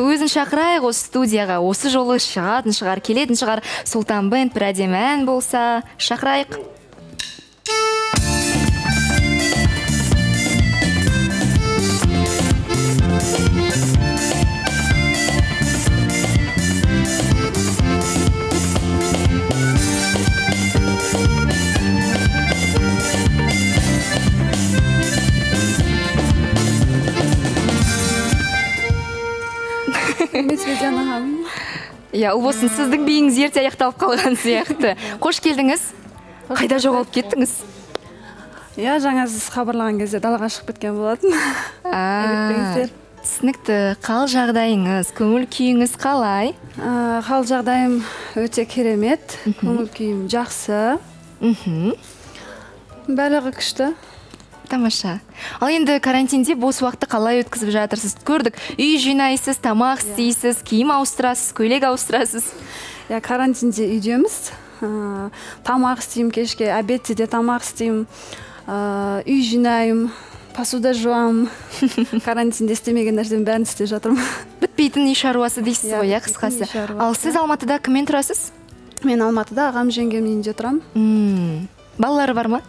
өзін шақырайық осы студияға. Осы жолы шығатын шығар келетін шығар. Сұлтан бенд бір әдемі ән болса шақырайық. Ханым иә ұлбосын сіздің биіңіз ерте аяқталып қалған сияқты. Қош келдіңіз. Қайда жоғалып кеттіңіз? Иә жаңа сіз хабарлаған кезде далаға шығып кеткен болатын. Түсінікті. Қал жағдайыңыз көңіл күйіңіз қалай? Хал жағдайым өте керемет. Көңіл күйім жақсы. Мхм. Барлығы күшті. Тамаша. Ал енді карантинде бос уақытты қалай өткізіп жатырсыз? Көрдік. Үй жинайсыз тамақ істейсіз киім ауыстырасыз көйлек ауыстырасыз. Иә карантинде үйдеміз. Ә, тамақ істеймін кешке обедте де тамақ істеймін. Ә, үй жинаймын посуда жуамын. Карантинде істемеген нәрсенің бәрін істеп жатырмын. Бітпейтін үй шаруасы дейсіз Иә, ғой иә қысқасы. ал сіз алматыда кіммен тұрасыз? Мен алматыда ағам жеңгемнің үйінде тұрамын. Балалары бар ма?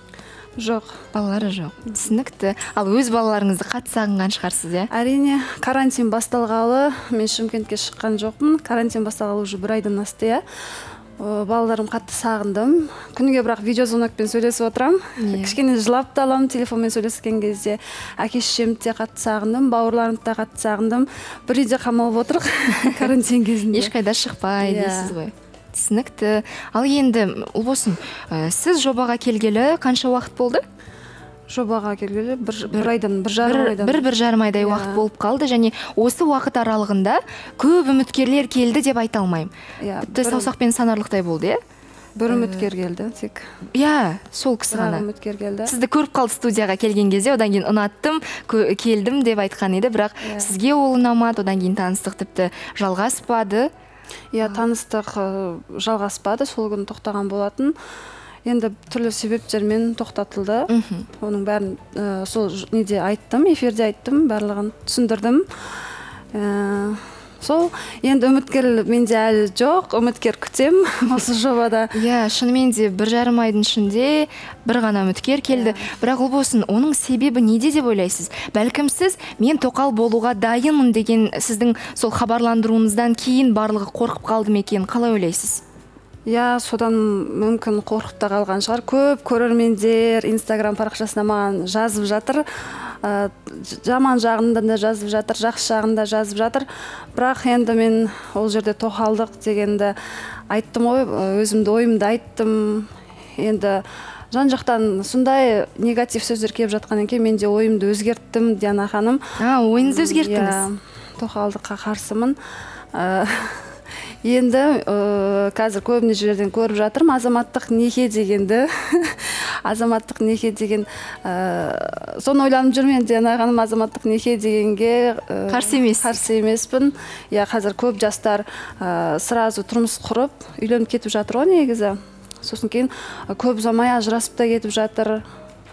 Жоқ. Балалары жоқ. Түсінікті. Ал өз балаларыңызды қатты сағынған шығарсыз иә? Әрине карантин басталғалы мен шымкентке шыққан жоқпын. Карантин басталғалы уже бір айдан асты иә. Балаларым қатты сағындым. Күніге бірақ видеозвонокпен сөйлесіп отырамын Иә. кішкене жылап та аламын телефонмен сөйлескен кезде. Әке шешемді де қатты сағындым бауырларымды да қатты сағындым. Бір үйде қамалып отырық карантин кезінде. Ешқайда шықпай Иә. дейсіз ғой. Түсінікті. Ал енді ұлбосын ә, сіз жобаға келгелі қанша уақыт болды? Жобаға келгелі бір, бір айдан бір жарым айдан. бір бір жарым айдай Иә. уақыт болып қалды және осы уақыт аралығында көп үміткерлер келді деп айта алмаймын. Иә тіпті бір, саусақпен санарлықтай болды иә? Бір үміткер келді тек. иә сол кісі ғана. үміткер келді. Сізді көріп қалды студияға келген кезде одан кейін ұнаттым кө- келдім деп айтқан еді бірақ Иә. сізге ол ұнамады одан кейін таныстық тіпті жалғаспады. Иә таныстық жалғаспады сол күні тоқтаған болатын. Енді түрлі себептермен тоқтатылды. Оның бәрін э, сол неде айттым эфирде айттым барлығын түсіндірдім. Э, сол. Енді үміткер менде әлі жоқ үміткер күтем осы жобада. Иә шынымен де бір жарым айдың ішінде бір ғана үміткер келді. Бірақ ұлбосын оның себебі неде деп ойлайсыз? Бәлкім сіз мен тоқал болуға дайынмын деген сіздің сол хабарландыруыңыздан кейін барлығы қорқып қалды ма екен? Қалай ойлайсыз? Иә содан мүмкін қорқып та қалған шығар. Көп көрермендер инстаграм парақшасына маған жазып жатыр. Ә, жаман жағында да жазып жатыр жақсы жағында жазып жатыр. Бірақ енді мен ол жерде тоқалдық дегенді айттым ғой. Ә, өзімді ойымды айттым. Енді жан жақтан сондай негатив сөздер келіп жатқаннан кейін мен де ойымды өзгерттім диана ханым. А ойыңызды өзгерттіңіз? Иә, тоқалдыққа қарсымын. Ә, енді ә, қазір көбіне жерлерден көріп жатырмын. Азаматтық неке дегенді. Азаматтық неке деген ә, соны ойланып жүрмін. Енді диана ханым азаматтық неке дегенге ә, Қарсы емессіз. қарсы емеспін. Иә қазір көп жастар ә, сразу тұрмыс құрып үйленіп кетіп жатыр ғой негізі. Сосын кейін көп ұзамай ажырасып та кетіп жатыр.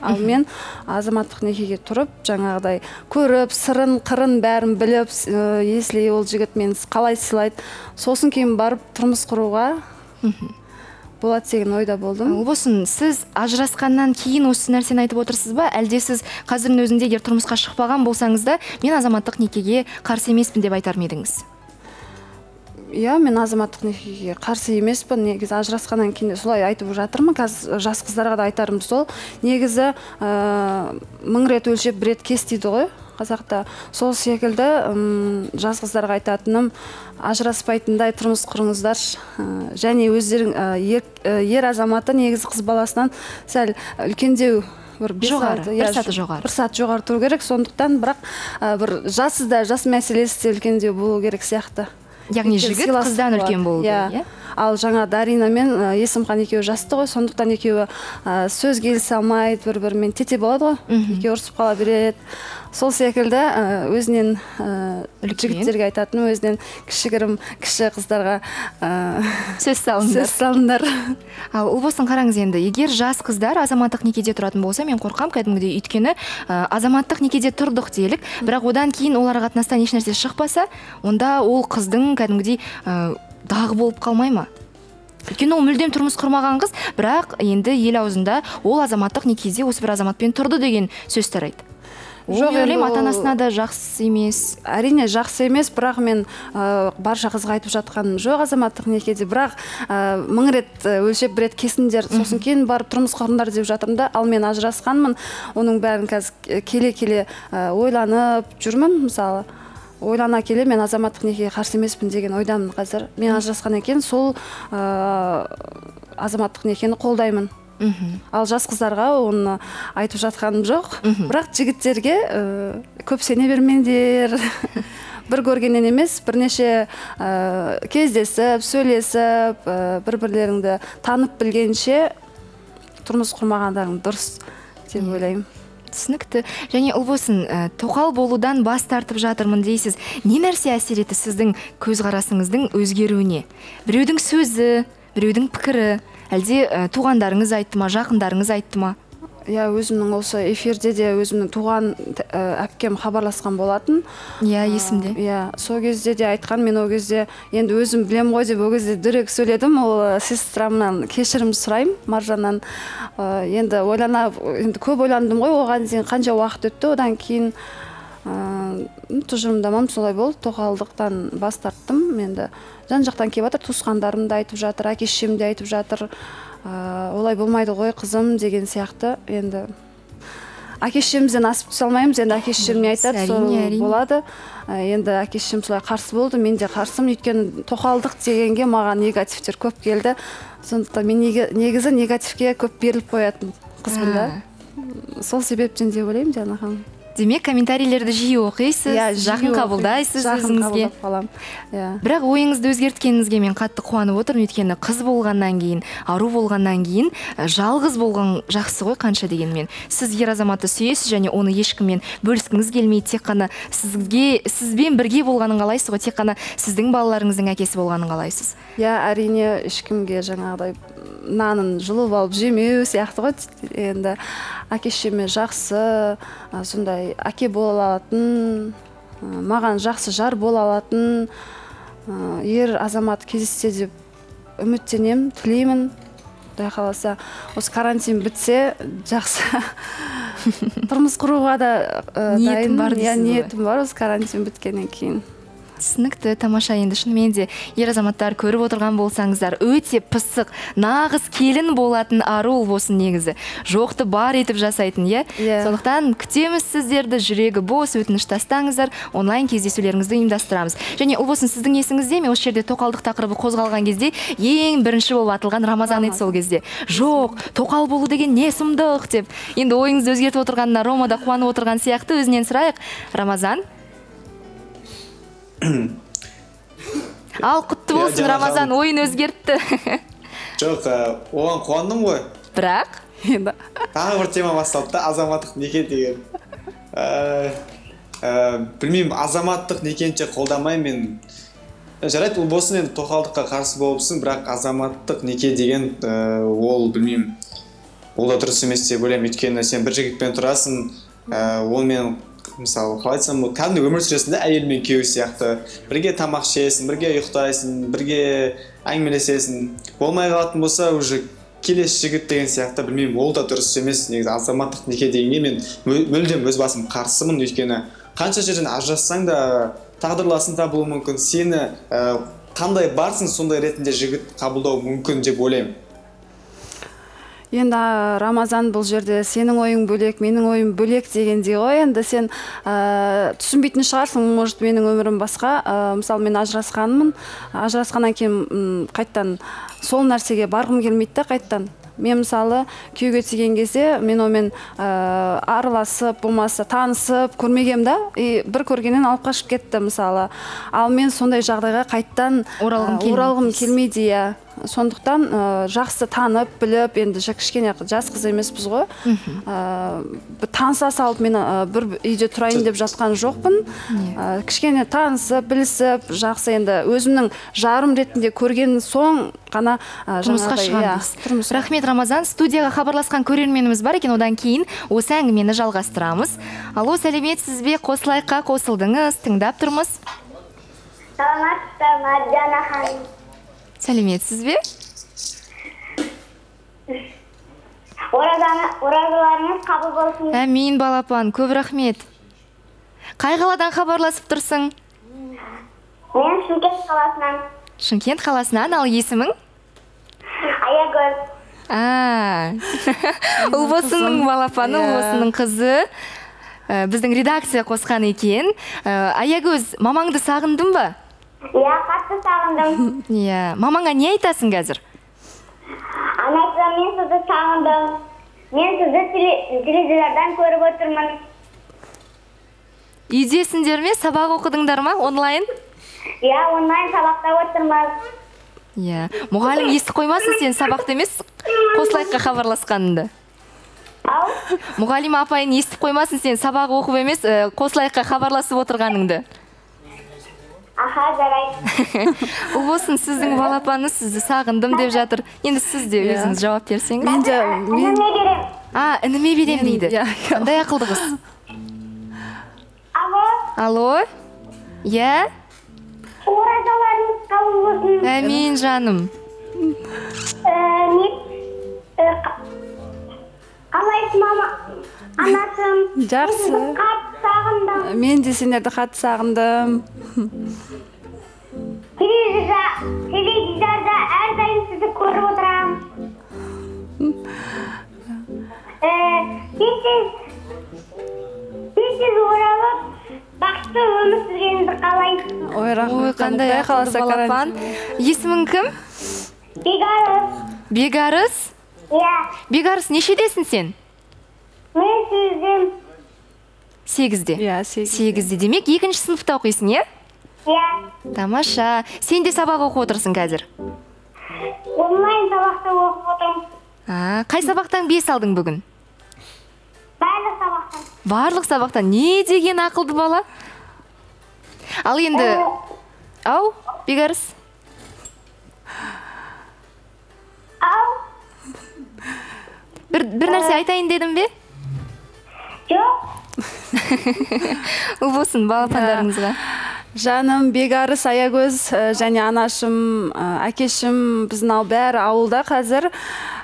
Ал мен азаматтық некеге тұрып жаңағыдай көріп сырын қырын бәрін біліп ә, если ол жігіт мені қалай сыйлайды. Сосын кейін барып тұрмыс құруға болады деген ойда болдым. Ұлбосын сіз ажырасқаннан кейін осы нәрсені айтып отырсыз ба? Әлде сіз қазірдің өзінде егер тұрмысқа шықпаған болсаңыз да мен азаматтық некеге қарсы емеспін деп айтар ма едіңіз? Иә мен азаматтық некеге қарсы емеспін. Негізі ажырасқаннан кейін де солай айтып жатырмын. Қазір жас қыздарға да айтарым сол. Негізі ә, мың рет өлшеп бір рет кес дейді ғой қазақта. Сол секілді жас қыздарға айтатыным ажыраспайтындай тұрмыс құрыңыздаршы. Ә, және өздерің ә, ер, ә, ер азаматы негізі қыз баласынан сәл үлкендеу бір Жоғары, бір иә, саты жоғары. бір саты жоғары тұру керек. Сондықтан бірақ бір жасы да жас мәселесі де үлкендеу болу керек сияқты. Яғни жігіт қыздан үлкен болу Иә. керек иә ал жаңа дарина мен ә, есімхан екеуі жасты ғой. Сондықтан екеуі ә, сөз келісе алмайды бір бірімен тете болады ғой. Екеуі ұрысып қала береді. Сол секілді ә, өзінен жігіттерге айтатын өзінен кішігірім кіші қыздарға сөз салыңдар. сөз салыңдар. Ал ұлбосын қараңыз енді егер жас қыздар азаматтық некеде тұратын болса мен қорқам кәдімгідей. Өйткені азаматтық некеде тұрдық делік. Бірақ одан кейін олар қатынастан ешнәрсе шықпаса онда ол қыздың кәдімгідей дағы болып қалмай ма? Өйткені ол мүлдем тұрмыс құрмаған қыз бірақ енді ел аузында ол азаматтық некеде осы бір азаматпен тұрды деген сөз тарайды. Жоқ, ойлаймын ата анасына да жақсы емес. әрине жақсы емес бірақ мен ә, барша қызға айтып жатқаным жоқ азаматтық некеде. Бірақ ә, мың рет ә, өлшеп бір рет кесіңдер сосын кейін барып тұрмыс құрыңдар деп жатырмын да ал мен ажырасқанмын. Оның бәрін қазір келе келе ойланып жүрмін мысалы. Ойлана келе мен азаматтық некеге қарсы емеспін? деген ойдамын қазір. Мен ажырасқаннан кейін сол ә, азаматтық некені қолдаймын. Мхм ал жас қыздарға оны айтып жатқаным жоқ. Бірақ жігіттерге ә, көп сене бермеңдер. Бір көргеннен емес бірнеше ә, кездесіп сөйлесіп ә, бір бірлеріңді танып білгенше тұрмыс құрмағандарың дұрыс деп ойлаймын. Түсінікті. Және ұлбосын ә, тоқал болудан бас тартып жатырмын дейсіз. Не нәрсе әсер етті сіздің көзқарасыңыздың өзгеруіне? Біреудің сөзі біреудің пікірі. Әлде ә, туғандарыңыз айтты ма жақындарыңыз айтты ма? Иә өзімнің осы эфирде де өзімнің туған ә, әпкем хабарласқан болатын. Иә есімде. Иә сол кезде де айтқан мен ол кезде енді өзім білем ғой деп ол кезде дөрекі сөйледім. Ол ә, сестрамнан кешірім сұраймын маржаннан. Ә, енді ойлана енді көп ойландым ғой оған дейін қанша уақыт өтті. Одан кейін ыыы тұжырымдамам солай болды. Тоқалдықтан бас тарттым. Енді жан жақтан келіп жатыр туысқандарым да айтып жатыр әке шешем де айтып жатыр. Олай болмайды ғой қызым деген сияқты. Енді әке шешемізден асып түсе алмаймыз. Енді әке шешем не айтады сол болады. Ә, енді әке шешем солай қарсы болды мен де қарсымын. Өйткені тоқалдық дегенге маған негативтер көп келді. Сондықтан мен негізі негативке көп беріліп қоятын қызбын да. Сол себептен деп ойлаймын диана ханым демек комментарийлерді жиі оқисыз Иә, жиі жақын қабылдайсыз өзіңізге. қабылдап қаламын иә. Бірақ ойыңызды өзгерткеніңізге мен қатты қуанып отырмын. Өйткені қыз болғаннан кейін ару болғаннан кейін жалғыз болған жақсы ғой қанша дегенмен сіз ер азаматты сүйесіз және оны ешкіммен бөліскіңіз келмейді. Тек қана сізге сізбен бірге болғанын қалайсыз ғой? Тек қана сіздің балаларыңыздың әкесі болғанын қалайсыз? Иә әрине ешкімге жаңағыдай нанын жұлып алып жемеу сияқты ғой. Енді әке шешеме жақсы ә, сондай әке бола алатын маған жақсы жар бола алатын ер азамат кездессе деп үміттенемін тілеймін. Құдай қаласа осы карантин бітсе жақсы. Тұрмыс құруға да ә, Ниетім бар иә дейсіз ниетім бар осы карантин біткеннен кейін. Түсінікті тамаша енді. Шынымен де ер азаматтар көріп отырған болсаңыздар өте пысық нағыз келін болатын ару болсын негізі. Жоқты бар етіп жасайтын иә? Иә. сондықтан күтеміз сіздерді жүрегі бос өтініш тастаңыздар онлайн кездесулеріңізді ұйымдастырамыз. Және ұл болсын сіздің есіңізде мен осы жерде тоқалдық тақырыбы қозғалған кезде ең бірінші болып атылған рамазан еді сол кезде. Жоқ тоқал болу деген не сұмдық деп. Енді ойыңызды өзгертіп отырғанына рома да қуанып отырған сияқты өзінен сұрайық. Рамазан ал құтты болсын рамазан ойын өзгертті. Жоқ ә, оған қуандым ғой. Бірақ? Енді тағы бір тема басталды да азаматтық неке деген. Ә, ә, білмеймін азаматтық некені қолдамаймын мен. Жарайды ол болсын енді тоқалдыққа қарсы болыпсың бірақ азаматтық неке деген ә, ол білмеймін. Ол да дұрыс емес деп ойлаймын өйткені сен бір жігітпен тұрасың ә, онымен мысалы қалай айтсам ол кәдімгі өмір сүресің да әйел мен күйеу сияқты. Бірге тамақ ішесің бірге ұйықтайсың бірге әңгімелесесің. Болмай қалатын болса уже келесі жігіт деген сияқты білмеймін ол да дұрыс емес. Негізі азаматтық неке дегенге мен мүлдем өз басым қарсымын өйткені қанша жерден ажырассаң да тағдырласың табылуы мүмкін. Сені ә, қандай барсың сондай ретінде жігіт қабылдауы мүмкін деп ойлаймын. Енді рамазан бұл жерде сенің ойың бөлек менің ойым бөлек дегендей ғой. Енді сен ә, түсінбейтін шығарсың. Может менің өмірім басқа. Ә, мысалы мен ажырасқанмын. Ажырасқаннан кейін қайттан сол нәрсеге барғым келмейді да қайттан мен мысалы күйеуге тиген кезде мен онымен ә, араласып болмаса танысып көрмегем да. И бір көргеннен алып қашып кетті мысалы. Ал мен сондай жағдайға қайттан Оралғым оралғым келмейді иә. Сондықтан ә, жақсы танып біліп енді кішкене жас қыз емеспіз ғой. Ә, таныса салып мен ә, бір үйде тұрайын деп жатқан жоқпын. Ә, кішкене танысып білісіп жақсы енді өзімнің жарым ретінде көрген соң ғана ә, тұрмысқа иә, тұрмысқа. рахмет рамазан. Студияға хабарласқан көрерменіміз бар екен. Одан кейін осы әңгімені жалғастырамыз. Алло сәлеметсіз бе қосылайыққа қосылдыңыз. Тыңдап тұрмыз. Саламатсыздар ба маржана ханым. Сәлеметсіз бе? Оразаларыңыз қабыл болсын. Әмин балапан көп рахмет. Қай қаладан хабарласып тұрсың? Мен шымкент қаласынан. Шымкент қаласынан ал есімің? Аягөз. А ұлбосынның балапаны Иә. ұлбосынның қызы. Ә, біздің редакция қосқан екен. Ә, аягөз мамаңды сағындың ба? Иә қатты сағындым иә мамаңа не айтасың қазір анасы мен сізді сағындым мен сізді теле- теледидардан көріп отырмын үйдесіңдер ме сабақ оқыдыңдар ма онлайн иә онлайн сабақта отырмыз иә мұғалім естіп қоймасын сен сабақта емес қосылайыққа хабарласқаныңды ау мұғалима апайың естіп қоймасын сен сабақ оқып емес қосылайыққа хабарласып отырғаныңды аха жарайды. Ұлбосын сіздің балапаныңыз сізді сағындым деп жатыр. Енді сіз де Иә. өзіңіз жауап берсеңіз. Мен де мен ініме берем а ініме берем дейді. Иә. қандай ақылды қыз алло? Алло? Иә? Оразаларыңыз қабыл болсын. Әмин жаным. Не? Қа- қалайсың мама? Анашым Жақсы. Сағындым. Мен де сендерді қатты сағындым. Теледидар теледидарда әрдайым сізді көріп отырамын Э, тез тез тез тез оралып бақытты өмір сүргеніңізді қалаймын ой рахмет ой қандай қаласа балапан? Есімің кім? Бегарыс. Бегарыс? Иә. Бегарыс нешедесің сен? Мен сізден сегізде. Иә сегіз сегізде. Демек екінші сыныпта оқисың иә? Иә. Тамаша сен де сабақ оқып отырсың қазір? Онлайн сабақта оқып отырмын. А, қай сабақтан бес алдың бүгін? Барлық сабақтан. Барлық сабақтан. Не деген ақылды бала? Ал енді ау. бегарыс ау. Бір, бір нәрсе айтайын дедім бе? Жоқ. ұлбосын балапандарыңызға жаным бегарыс аягөз ә, және анашым ә, әкешім біздің ал бәрі ауылда қазір.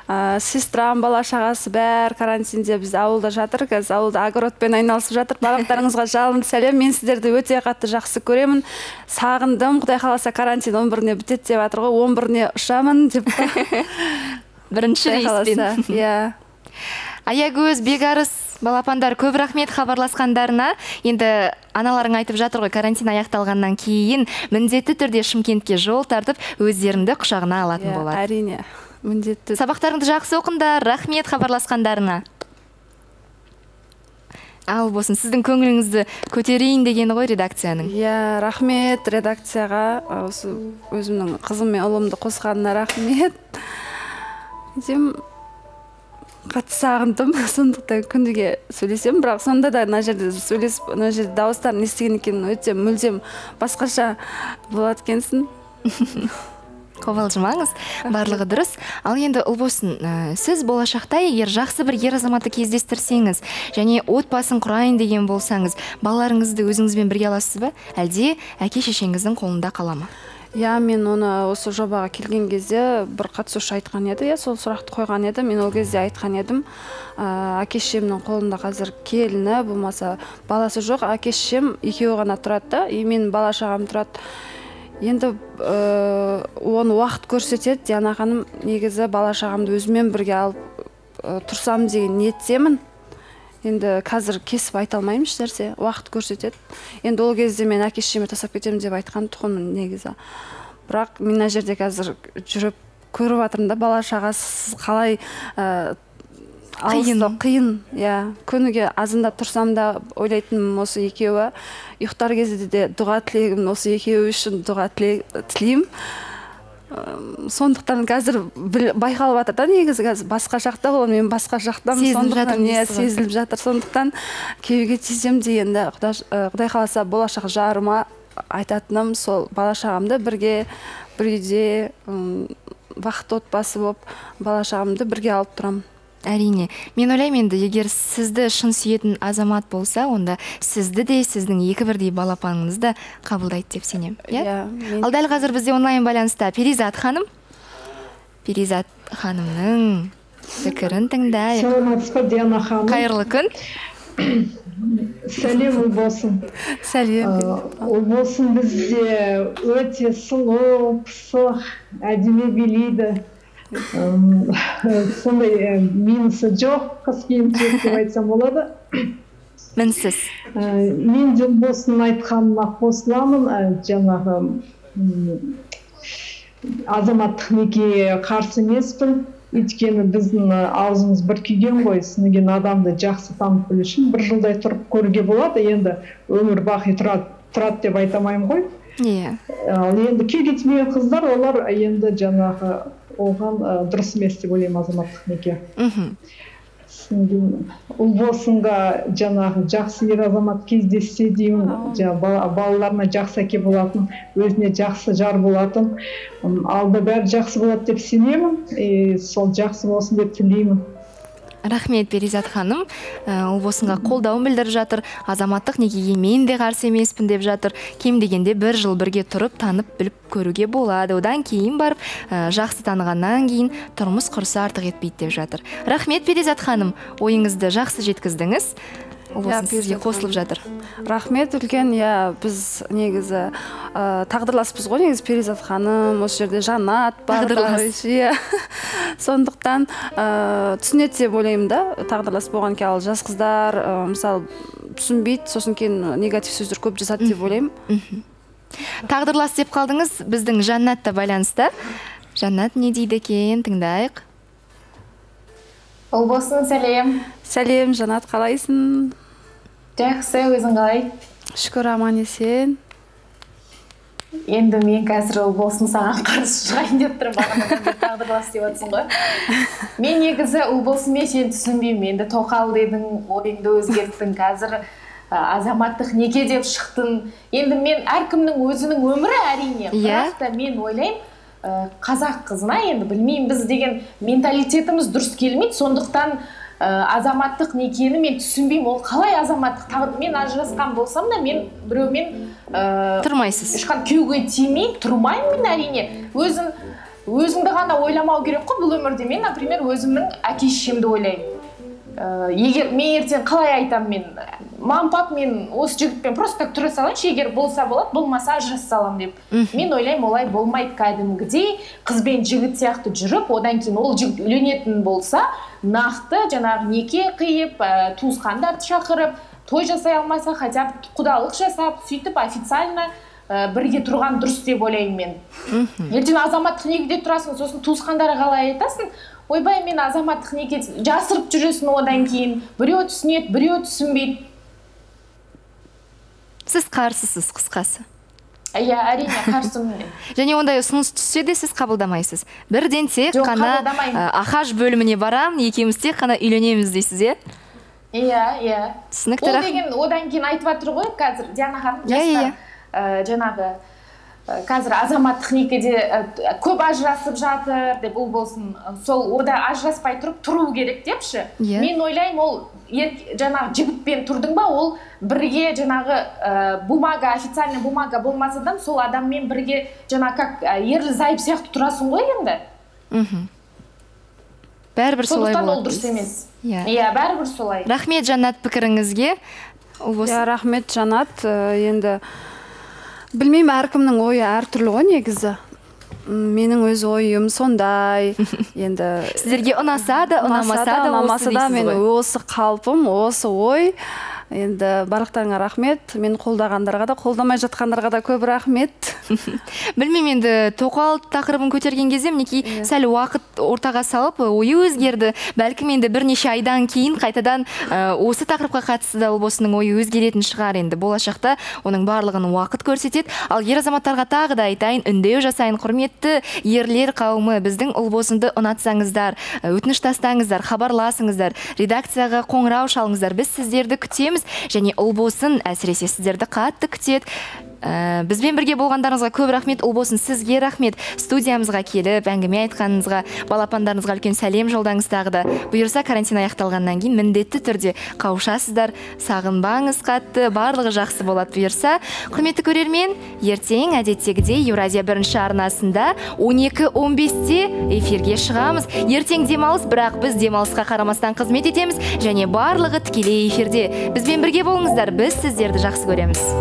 Ә, сестрам бала шағасы бәрі карантинде біз ауылда жатыр. Қазір ауылда огородпен айналысып жатыр. Барлықтарыңызға жалынды сәлем. Мен сіздерді өте қатты жақсы көремін. Сағындым. Құдай қаласа карантин он біріне бітеді деп жатыр ғой. Он біріне ұшамын деп. Бірінші рейспен. Иә. Аягөз бегарыс балапандар көп рахмет хабарласқандарына. Енді аналарың айтып жатыр ғой карантин аяқталғаннан кейін міндетті түрде шымкентке жол тартып өздеріңді құшағына алатын иә, болады. әрине. Міндетті. Сабақтарыңды жақсы оқыңдар. Рахмет хабарласқандарына. Ал болсын сіздің көңіліңізді көтерейін дегені ғой редакцияның. Иә рахмет редакцияға. Осы өзімнің қызым мен ұлымды қосқанына рахмет. Дем қатты сағындым сондықтан күніге сөйлесемін. Бірақ сонда да мына жерде сөйлесіп мына жерде дауыстарын естігеннен кейін өте мүлдем басқаша болады екенсің. Қобалжымаңыз барлығы дұрыс. Ал енді ұлбосын ә, сіз болашақта егер жақсы бір ер азаматты кездестірсеңіз және отбасын құрайын деген болсаңыз балаларыңызды өзіңізбен бірге аласыз ба? Әлде әке шешеңіздің қолында қала ма? Иә мен оны осы жобаға келген кезде бір қатысушы айтқан еді иә сол сұрақты қойған еді. Мен ол кезде айтқан едім ә, әке шешемнің қолында қазір келіні болмаса баласы жоқ әке шешем екеуі ғана тұрады да и менің бала шағам тұрады енді ә, оны уақыт көрсетеді диана ханым негізі бала шағамды өзіммен бірге алып ә, тұрсам деген ниеттемін. Енді қазір кесіп айта алмаймын ешнәрсе уақыт көрсетеді. Енді ол кезде мен әке шешеме тастап кетемін деп айтқан тұғынмын негізі. Бірақ мен мына жерде қазір жүріп көріп жатырмын да бала шағасыз қалай ә, Қиын. қиын иә. Күніге азандап тұрсам да ойлайтыным осы екеуі. Ұйықтар кезде де дұға тілегім осы екеуі үшін дұға тіле- тілеймін. Сондықтан қазір байқалып жатыр да негізі қазір басқа жақта ғой мен басқа жақтамын Сезіліп сондықтан жатыр иә сезіліп жатыр. Сондықтан күйеуге тисем дегенді құда, ә, құдай қаласа болашақ жарыма айтатыным сол бала шағамды бірге бір үйде бақытты отбасы болып бала шағамды бірге алып тұрамын. Әрине мен ойлаймын енді егер сізді шын сүйетін азамат болса онда сізді де сіздің екі бірдей балапаныңызды да қабылдайды деп сенемін иә? Иә, мен- ал дәл қазір бізде онлайн байланыста перизат ханым. Перизат ханымның пікірін тыңдайық. Саламатсыз ба диана ханым. Қайырлы күн. Сәлем ұлболсын сәлем. Ұлболсын бізде. Өте сұлу пысық әдемі билейді. Сондай минусы жоқ қыз келіншек деп айтсам болады. Мінсіз. Мен де ұлболсынның айтқанына қосыламын жаңағы азаматтық некеге қарсы емеспін. Өйткені біздің аузымыз бір күйген ғой сіңген адамды жақсы танып білу үшін бір жылдай тұрып көруге болады. Енді өмір бақи тұрады тұрады деп айта алмаймын ғой. Иә. Ал енді күйге тимеген қыздар олар енді жаңағы оған ә, дұрыс емес деп ойлаймын азаматтық неке мхм. Түсінген ұлболсынға жаңағы жақсы ер азамат кездессе деймін жаңағы бала, балаларына жақсы әке болатын өзіне жақсы жар болатын алда бәрі жақсы болады деп сенемін. И сол жақсы болсын деп тілеймін. Рахмет перизат ханым. Ә, ұлбосынға қолдауын білдіріп жатыр. Азаматтық некеге мен де қарсы емеспін деп жатыр. Кем дегенде бір жыл бірге тұрып танып біліп көруге болады. Одан кейін барып ә, жақсы танығаннан кейін тұрмыс құрса артық етпейді деп жатыр. Рахмет перизат ханым. Ойыңызды жақсы жеткіздіңіз. Иә, сізге қосылып жатыр. Рахмет үлкен. Иә біз негізі ә, тағдырласпыз ғой негізі перизат ханым осы жерде жанат бар иә. Сондықтан ә, түсінеді деп ойлаймын да тағдырлас болған кейін ал жас қыздар ә, мысалы түсінбейді сосын кейін негатив сөздер көп жазады деп ойлаймын. Тағдырлас деп қалдыңыз біздің жаннат та байланыста. Жаннат не дейді екен? Тыңдайық. Ұлбосын сәлем. Сәлем жанат қалайсың? Жақсы өзің қалай шүкір аман есен. Енді мен қазір ұлбосын саған қарсы шығайын деп тұрмын тағдырлас деп жатрсың ғой. Мен негізі ұлбосынмен сені түсінбеймін. Енді тоқал дедің ойыңды өзгерттің. Қазір ә, азаматтық неке деп шықтың. Енді мен әркімнің өзінің өмірі әрине. Иә. бірақ та мен ойлаймын қазақ қызына енді білмеймін біз деген менталитетіміз дұрыс келмейді. Сондықтан ә, азаматтық некені мен түсінбеймін. Ол қалай азаматтық Тағы- мен ажырасқан болсам да мен біреумен ә, тұрмайсыз. ешқандай күйеуге тимей тұрмаймын мен әрине. Өзін өзіңді ғана ойламау керек қой бұл өмірде. Мен например өзімнің әке шешемді ойлаймын. Ә, егер мен ертең қалай айтамын мен мам пап мен осы жігітпен просто так тұра салайыншы егер болса болады болмаса ажыраса саламын деп. Мен ойлаймын олай болмайды кәдімгідей. Қыз бен жігіт сияқты жүріп одан кейін ол жігіт үйленетін болса нақты жаңағы неке қиып ә, туысқандарды шақырып той жасай алмаса хотя бы құдалық жасап сөйтіп официально ә, бірге тұрған дұрыс деп ойлаймын мен. Ертең азаматтық некеде тұрасың сосын туысқандарға қалай айтасың? Ойбай мен азаматтық неке жасырып жүресің одан кейін. Біреу түсінеді біреу түсінбейді. Сіз қарсысыз қысқасы. Иә әрине қарсымын мен. Және ондай ұсыныс түссе де сіз қабылдамайсыз. Бірден тек Жоқ, қана ә, ахаж бөліміне барамын екеуміз тек қана үйленеміз дейсіз иә? Иә иә. Түсінікті ол деген одан кейін айтып жатыр ғой қазір диана ханым Иә, иә, жастар ә, жаңағы қазір азаматтық некеде ә, көп ажырасып жатыр деп ол болсын сол ода ажыраспай тұрып тұру керек депші. Иә. мен ойлаймын ол ер- жаңағы жігітпен тұрдың ба ол бірге жаңағы ә, бумага официальный бумага болмаса да сол адаммен бірге жаңағы как ә, ерлі зайып сияқты тұрасың ғой енді. Мхм. Бәрібір солай сондықтан ол болады дұрыс емес. Иә. Иә бәрібір солай. Рахмет жаннат пікіріңізге. Иә рахмет жанат Ә, енді білмеймін әркімнің ойы әртүрлі ғой негізі. Менің өз ойым сондай. Енді сіздерге ұнаса да ұнамаса да ұнамаса да мен осы қалпым осы ой. Енді барлықтарыңа рахмет. Мені қолдағандарға да қолдамай жатқандарға да көп рахмет. Білмеймін енді тоқал тақырыбын көтерген кезде мінекей сәл уақыт ортаға салып ойы өзгерді. Бәлкім енді бірнеше айдан кейін қайтадан ә, осы тақырыпқа қатысты да ұлбосынның ойы өзгеретін шығар енді. Болашақта оның барлығын уақыт көрсетеді. Ал ер азаматтарға тағы да айтайын үндеу жасайын. Құрметті ерлер қауымы біздің ұлбосынды ұнатсаңыздар өтініш тастаңыздар хабарласыңыздар редакцияға қоңырау шалыңыздар. Біз сіздерді күтеміз. Және ұлбосын әсіресе сіздерді қатты күтеді. Ә, бізбен бірге болғандарыңызға көп рахмет. Ұлбосын сізге рахмет. Студиямызға келіп әңгіме айтқаныңызға балапандарыңызға үлкен сәлем жолдаңыз тағы да. Бұйырса карантин аяқталғаннан кейін міндетті түрде қауышасыздар. Сағынбаңыз қатты барлығы жақсы болады бұйырса. Құрметті көрермен ертең әдеттегідей еуразия бірінші арнасында 12-15-те эфирге шығамыз. Ертең демалыс бірақ біз демалысқа қарамастан қызмет етеміз және барлығы тікелей эфирде. Бізбен бірге болыңыздар. Біз сіздерді жақсы көреміз.